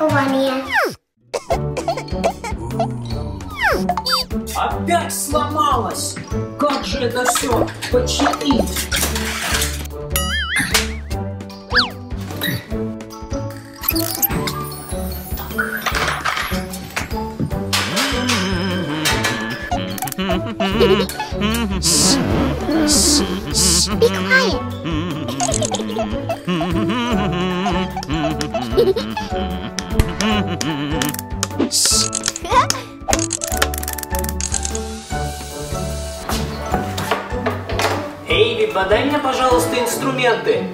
стыкование. Опять сломалась! Как же это все починить? Подай мне, пожалуйста, инструменты.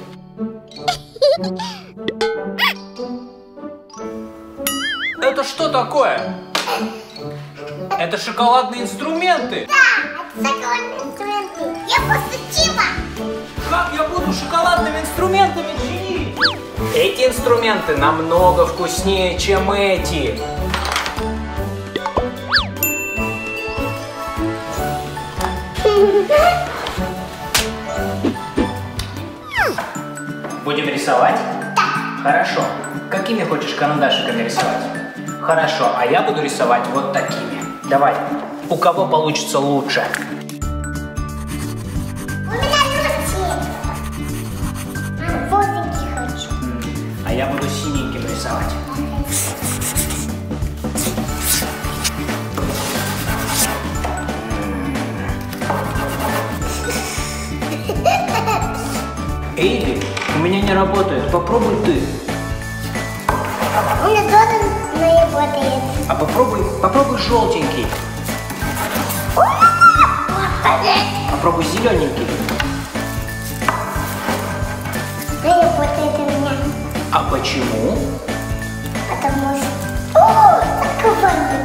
Это что такое? Это шоколадные инструменты. Да, это шоколадные инструменты. Я постучила. Как я буду шоколадными инструментами чинить? Эти инструменты намного вкуснее, чем эти. Будем рисовать? Да. Хорошо. Какими хочешь карандашиками рисовать? Хорошо, а я буду рисовать вот такими. Давай, у кого получится лучше? У меня руки. А, Розовенький хочу. А я буду синеньким рисовать. У меня не работает. Попробуй ты. У меня тоже не работает. А попробуй, попробуй желтенький. Попробуй зелененький. Не работает у меня. А почему? Потому что... О.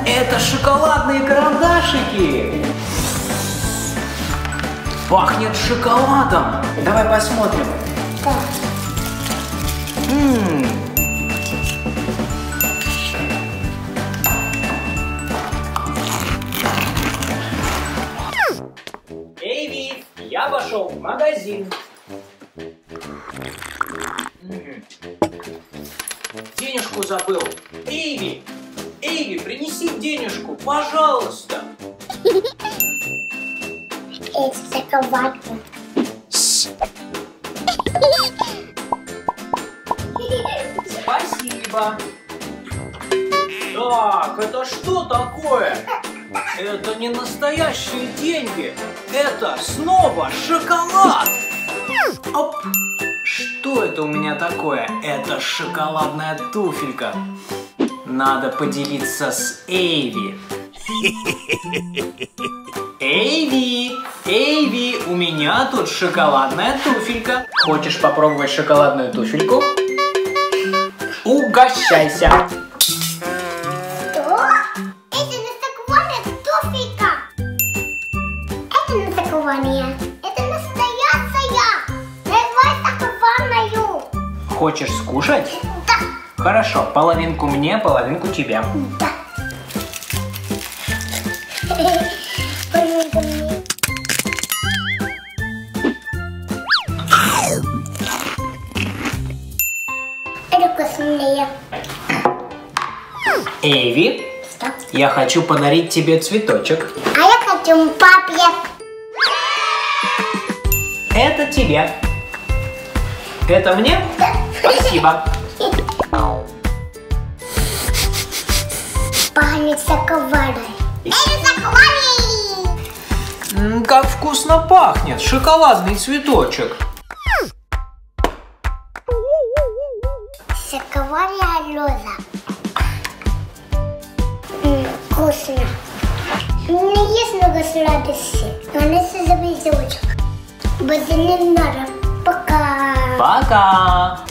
Это шоколадные карандашики. Пахнет шоколадом. Давай посмотрим. Да. М. Эйви, я пошел в магазин. Денежку забыл. Эйви, Эйви, принеси денежку, пожалуйста. Шоколадный. Спасибо. Так, это что такое? Это не настоящие деньги. Это снова шоколад. Оп. Что это у меня такое? Это шоколадная туфелька. Надо поделиться с Эйви. Эйви, Эйви, у меня тут шоколадная туфелька. Хочешь попробовать шоколадную туфельку? Угощайся. Что? Это шоколадная туфелька. Это шоколадная. Это настоящая. Давай шоколадную. Хочешь скушать? Да. Хорошо, половинку мне, половинку тебе. Да. вкуснее. Эйви, Что? я хочу подарить тебе цветочек. А я хочу папе. Это тебе. Это мне? Спасибо. Пахнет шоколадом. Это шоколадный. Как вкусно пахнет, шоколадный цветочек. Шоколадная роза. Вкусно. У меня есть много сладостей. Но она все. Больше не надо. Пока. Пока.